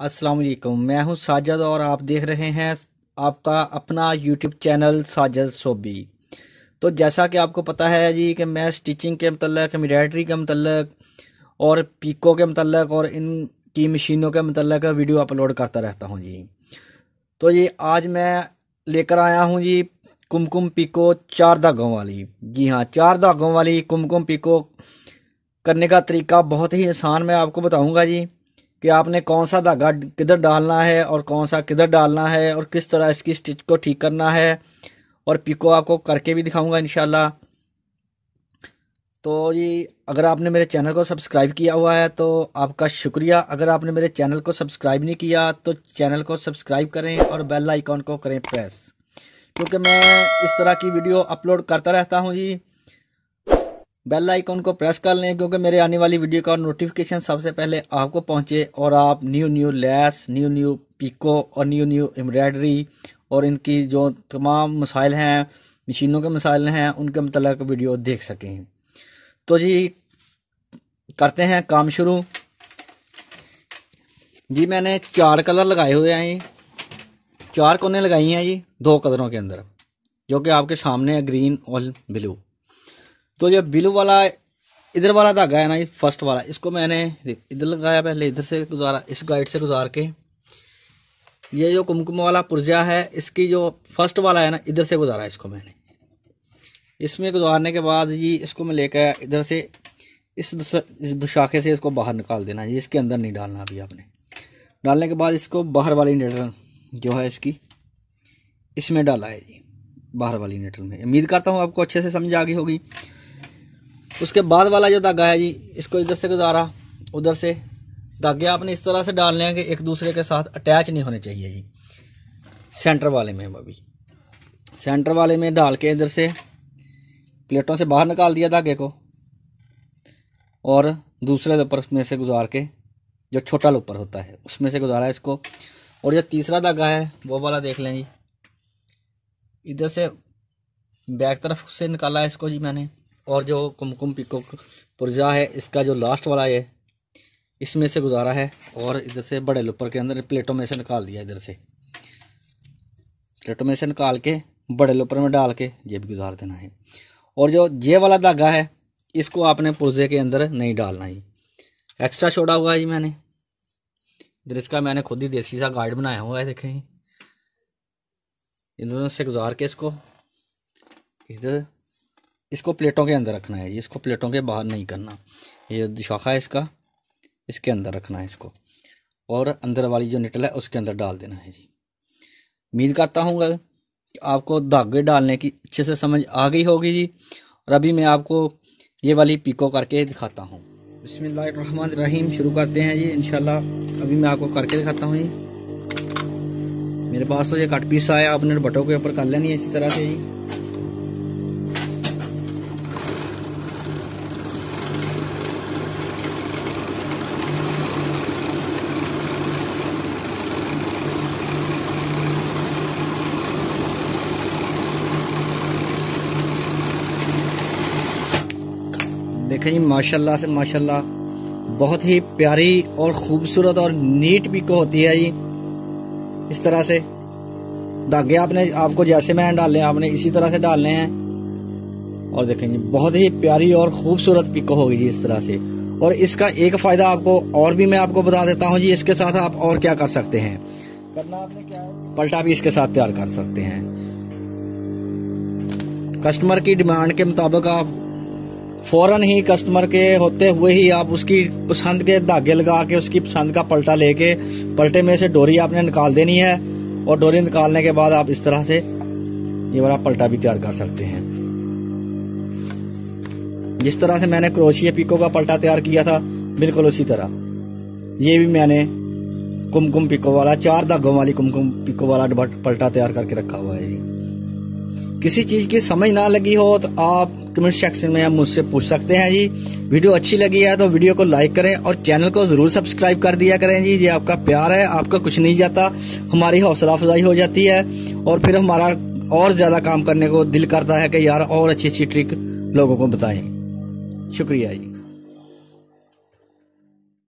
अस्सलाम वालेकुम मैं हूँ साजद और आप देख रहे हैं आपका अपना यूट्यूब चैनल साजद सोबी। तो जैसा कि आपको पता है जी कि मैं स्टिचिंग के मतलब एम्ब्रॉयडरी के मतलब और पीको के मतलब और इनकी मशीनों के मतलब वीडियो अपलोड करता रहता हूँ जी। तो ये आज मैं लेकर आया हूँ जी कुमकुम पीको चार धागों वाली। जी हाँ चार धागों वाली कुमकुम पीको करने का तरीका बहुत ही आसान मैं आपको बताऊँगा जी। कि आपने कौन सा धागा किधर डालना है और कौन सा किधर डालना है और किस तरह इसकी स्टिच को ठीक करना है। और पिको आपको करके भी दिखाऊँगा इनशाला तो जी, अगर आपने मेरे चैनल को सब्सक्राइब किया हुआ है तो आपका शुक्रिया। अगर आपने मेरे चैनल को सब्सक्राइब नहीं किया तो चैनल को सब्सक्राइब करें और बेल आइकॉन को करें प्रेस। क्योंकि मैं इस तरह की वीडियो अपलोड करता रहता हूँ जी बेल आइकॉन को प्रेस कर लें, क्योंकि मेरे आने वाली वीडियो का नोटिफिकेशन सबसे पहले आपको पहुँचे, और आप new new lace new new pico और न्यू न्यू एम्ब्रॉयडरी और इनकी जो तमाम मसाइल हैं, मशीनों के मसाइल हैं, उनके मतलब वीडियो देख सकें। तो जी, करते हैं काम शुरू। जी, मैंने चार कलर लगाए हुए हैं जी। चार कोने लगाई हैं जी, दो कलरों के अंदर, जो कि आपके सामने है, ग्रीन और ब्लू। तो जो ब्लू वाला इधर वाला धागा है ना, ये फ़र्स्ट वाला, इसको मैंने इधर लगाया पहले, इधर से गुजारा, इस गाइड से गुजार के। ये जो कुमकुम वाला पुर्जा है, इसकी जो फ़र्स्ट वाला है ना, इधर से गुजारा इसको मैंने। इसमें गुजारने के बाद जी, इसको मैं लेकर इधर से, इस दुशाखे से इसको बाहर निकाल देना जी इसके अंदर नहीं डालना अभी आपने। डालने के बाद इसको बाहर वाली नेटर जो है इसकी, इसमें डाला है जी, बाहर वाली नेटर में। उम्मीद करता हूँ आपको अच्छे से समझ आ गई होगी। उसके बाद वाला जो धागा है जी, इसको इधर से गुजारा, उधर से। धागे आपने इस तरह से डालने हैं कि एक दूसरे के साथ अटैच नहीं होने चाहिए जी। सेंटर वाले में अभी सेंटर वाले में डाल के इधर से प्लेटों से बाहर निकाल दिया धागे को। और दूसरे ऊपर में से गुजार के, जो छोटा ऊपर होता है, उसमें से गुजारा इसको। और जो तीसरा धागा है, वो वाला देख लें जी। इधर से बैक तरफ़ से निकाला है इसको जी मैंने। और जो कुमकुम पिको पुर्जा है, इसका जो लास्ट वाला है इसमें से गुजारा है और इधर से बड़े लुपर के अंदर प्लेटों में से निकाल दिया इधर से। प्लेटों में से निकाल के, बड़े लुपर में डाल के ये भी गुजार देना है। और जो ये वाला धागा है, इसको आपने पुर्जे के अंदर नहीं डालना ही। एक्स्ट्रा छोड़ा हुआ है जी मैंने। इधर इसका मैंने खुद ही देसी सा गाइड बनाया हुआ है, देखें। इन दोनों से गुजार के इसको, इधर इसको प्लेटों के अंदर रखना है, इसको प्लेटों के बाहर नहीं करना। ये शाखा है इसका, इसके अंदर रखना है इसको। और अंदर वाली जो निटल है, उसके अंदर डाल देना है जी। उम्मीद करता हूँ कि आपको धागे डालने की अच्छे से समझ आ गई होगी जी। और अभी मैं आपको ये वाली पिको करके दिखाता हूँ। रहीम शुरू करते हैं जी इनशाला अभी मैं आपको करके दिखाता हूँ जी। मेरे पास तो ये कट पीस आया, आपने बटों के ऊपर कर लेनी है इसी तरह से जी। देखें जी, माशाल्लाह से माशाल्लाह। बहुत ही प्यारी और खूबसूरत और नीट पिको होती है जी। इस तरह से धागे आपने, आपको जैसे मैंने डालने आपने इसी तरह से डालने हैं। और देखें जी, बहुत ही प्यारी और खूबसूरत पिको होगी जी इस तरह से। और इसका एक फ़ायदा आपको और भी मैं आपको बता देता हूँ जी, इसके साथ आप और क्या कर सकते हैं। करना आपने क्या है? पलटा भी इसके साथ तैयार कर सकते हैं। कस्टमर की डिमांड के मुताबिक आप फ़ौरन ही कस्टमर के होते हुए ही आप उसकी पसंद के धागे लगा के उसकी पसंद का पलटा लेके पलटे में से डोरी आपने निकाल देनी है और डोरी निकालने के बाद आप इस तरह से ये वाला पलटा भी तैयार कर सकते हैं। जिस तरह से मैंने क्रोशिया पिको का पलटा तैयार किया था, बिल्कुल उसी तरह। ये भी मैंने कुमकुम पिको वाला, चार धागों वाली कुमकुम पिको वाला पलटा तैयार करके रखा हुआ है। किसी चीज़ की समझ ना लगी हो तो आप कमेंट सेक्शन में आप मुझसे पूछ सकते हैं जी। वीडियो अच्छी लगी है तो वीडियो को लाइक करें और चैनल को ज़रूर सब्सक्राइब कर दिया करें जी। ये आपका प्यार है, आपका कुछ नहीं जाता, हमारी हौसला अफजाई हो जाती है और फिर हमारा और ज़्यादा काम करने को दिल करता है कि यार और अच्छी अच्छी ट्रिक लोगों को बताएँ। शुक्रिया जी।